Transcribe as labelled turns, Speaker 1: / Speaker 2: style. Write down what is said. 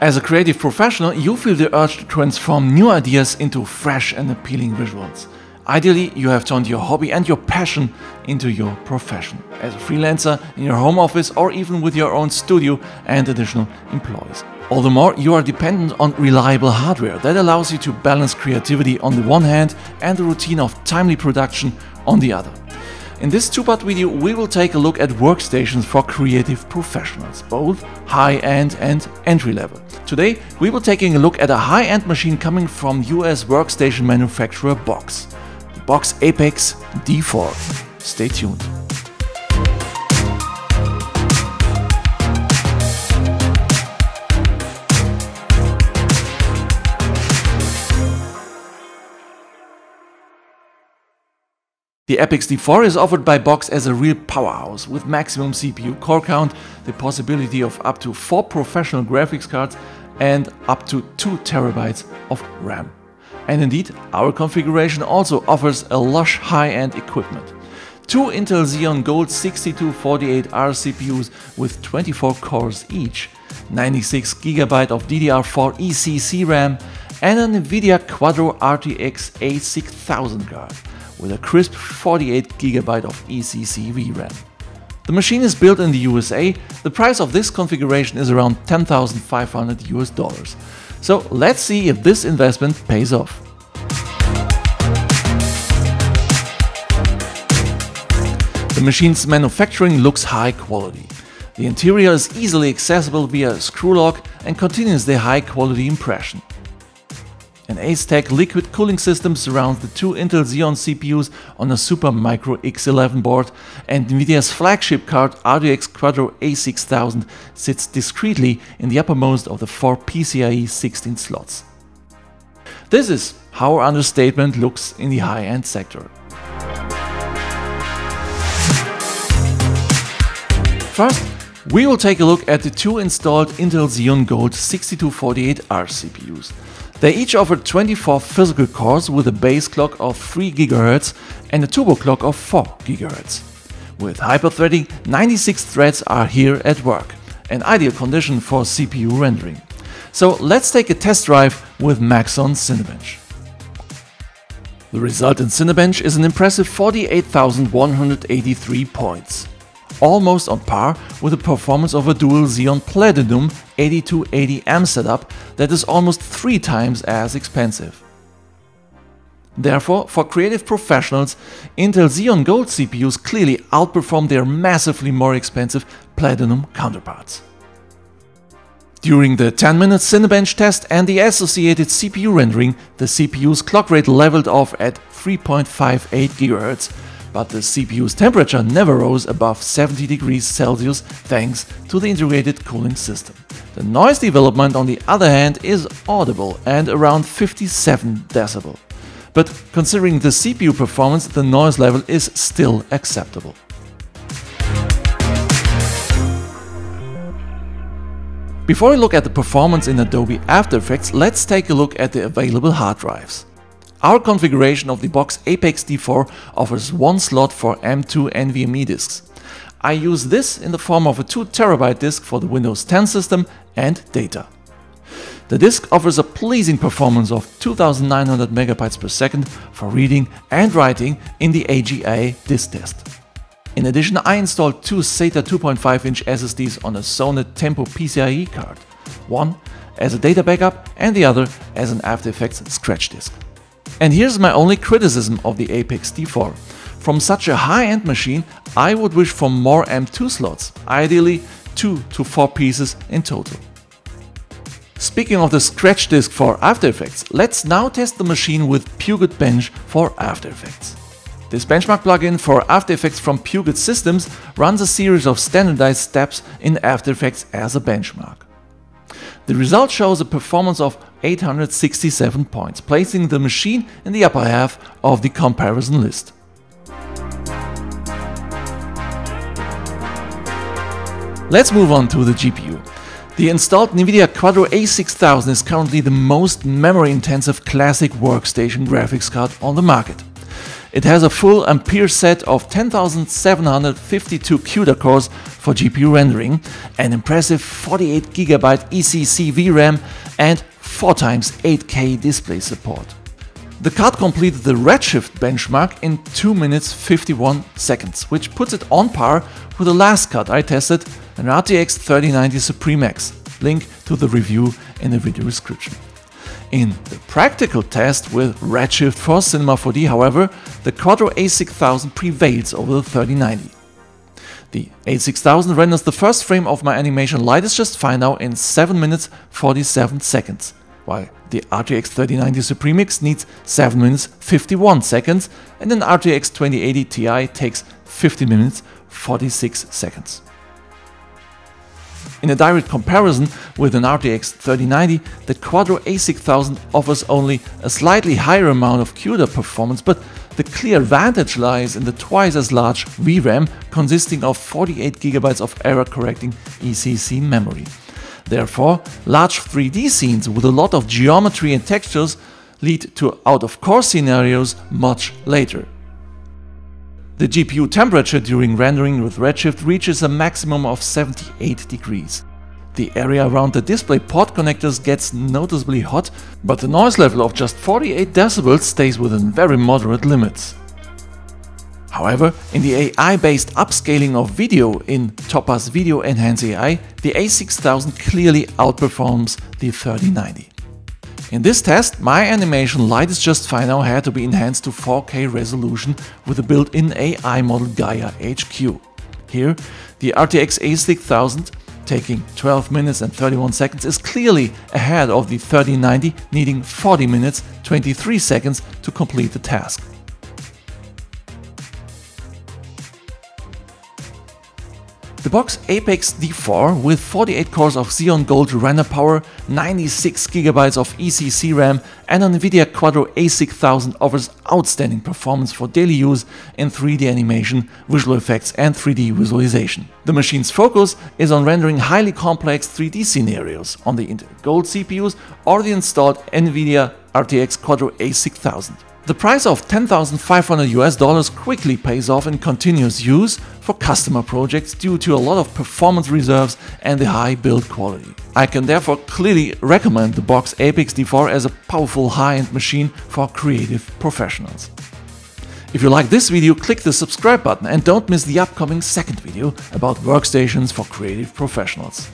Speaker 1: As a creative professional, you feel the urge to transform new ideas into fresh and appealing visuals. Ideally, you have turned your hobby and your passion into your profession as a freelancer in your home office or even with your own studio and additional employees. All the more, you are dependent on reliable hardware that allows you to balance creativity on the one hand and the routine of timely production on the other. In this two-part video we will take a look at workstations for creative professionals, both high-end and entry-level. Today we will taking a look at a high-end machine coming from US workstation manufacturer BOXX, the BOXX APEXX D4. Stay tuned. The APEXX D4 is offered by BOXX as a real powerhouse with maximum CPU core count, the possibility of up to 4 professional graphics cards and up to 2 terabytes of RAM. And indeed, our configuration also offers a lush high-end equipment. Two Intel Xeon Gold 6248R CPUs with 24 cores each, 96GB of DDR4 ECC RAM and an NVIDIA Quadro RTX A6000 card with a crisp 48GB of ECC VRAM. The machine is built in the USA, the price of this configuration is around 10,500 US dollars. So let's see if this investment pays off. The machine's manufacturing looks high quality. The interior is easily accessible via a screw lock and continues the high quality impression. An Asetek liquid cooling system surrounds the two Intel Xeon CPUs on a Supermicro X11 board, and NVIDIA's flagship card RTX Quadro A6000 sits discreetly in the uppermost of the four PCIe 16 slots. This is how our understatement looks in the high-end sector. First, we will take a look at the two installed Intel Xeon Gold 6248R CPUs. They each offer 24 physical cores with a base clock of 3 GHz and a turbo clock of 4 GHz. With hyperthreading, 96 threads are here at work, an ideal condition for CPU rendering. So let's take a test drive with Maxon Cinebench. The result in Cinebench is an impressive 48,183 points almost on par with the performance of a dual Xeon Platinum 8280M setup that is almost three times as expensive. Therefore, for creative professionals, Intel Xeon Gold CPUs clearly outperform their massively more expensive Platinum counterparts. During the 10 minute Cinebench test and the associated CPU rendering, the CPU's clock rate leveled off at 3.58 GHz, but the CPU's temperature never rose above 70 degrees Celsius thanks to the integrated cooling system. The noise development on the other hand is audible and around 57 decibel. But considering the CPU performance, the noise level is still acceptable. Before we look at the performance in Adobe After Effects, let's take a look at the available hard drives. Our configuration of the BOXX APEXX D4 offers one slot for M2 NVMe disks. I use this in the form of a 2TB disk for the Windows 10 system and data. The disk offers a pleasing performance of 2900 MB per second for reading and writing in the AJA disk test. In addition, I installed two SATA 2.5-inch SSDs on a Sonnet Tempo PCIe card, one as a data backup and the other as an After Effects scratch disk. And here's my only criticism of the APEXX D4. From such a high-end machine, I would wish for more M2 slots, ideally 2 to 4 pieces in total. Speaking of the scratch disk for After Effects, let's now test the machine with Puget Bench for After Effects. This benchmark plugin for After Effects from Puget Systems runs a series of standardized steps in After Effects as a benchmark. The result shows a performance of 867 points, placing the machine in the upper half of the comparison list. Let's move on to the GPU. The installed NVIDIA Quadro A6000 is currently the most memory-intensive classic workstation graphics card on the market. It has a full Ampere set of 10752 CUDA cores for GPU rendering, an impressive 48GB ECC VRAM and 4x 8K display support. The card completed the Redshift benchmark in 2 minutes 51 seconds, which puts it on par with the last card I tested, an RTX 3090 Suprim X. Link to the review in the video description. In the practical test with Redshift for Cinema 4D, however, the Quadro A6000 prevails over the 3090. The A6000 renders the first frame of my animation Light is Just Fine now in 7 minutes 47 seconds, while the RTX 3090 Suprim X needs 7 minutes 51 seconds and an RTX 2080 Ti takes 50 minutes 46 seconds. In a direct comparison with an RTX 3090, the Quadro A6000 offers only a slightly higher amount of CUDA performance, but the clear advantage lies in the twice as large VRAM consisting of 48GB of error correcting ECC memory. Therefore, large 3D scenes with a lot of geometry and textures lead to out of core scenarios much later. The GPU temperature during rendering with Redshift reaches a maximum of 78 degrees. The area around the display port connectors gets noticeably hot, but the noise level of just 48 decibels stays within very moderate limits. However, in the AI-based upscaling of video in Topaz Video Enhance AI, the A6000 clearly outperforms the 3090. In this test, my animation Light is Just Fine now had to be enhanced to 4K resolution with the built-in AI model Gaia HQ. Here, the RTX A6000 taking 12 minutes and 31 seconds is clearly ahead of the 3090 needing 40 minutes 23 seconds to complete the task. The BOXX APEXX D4 with 48 cores of Xeon Gold render power, 96GB of ECC RAM and an Nvidia Quadro A6000 offers outstanding performance for daily use in 3D animation, visual effects and 3D visualization. The machine's focus is on rendering highly complex 3D scenarios on the Intel Gold CPUs or the installed Nvidia RTX Quadro A6000. The price of 10,500 US dollars quickly pays off in continuous use for customer projects due to a lot of performance reserves and the high build quality. I can therefore clearly recommend the BOXX APEXX D4 as a powerful high-end machine for creative professionals. If you like this video, click the subscribe button and don't miss the upcoming second video about workstations for creative professionals.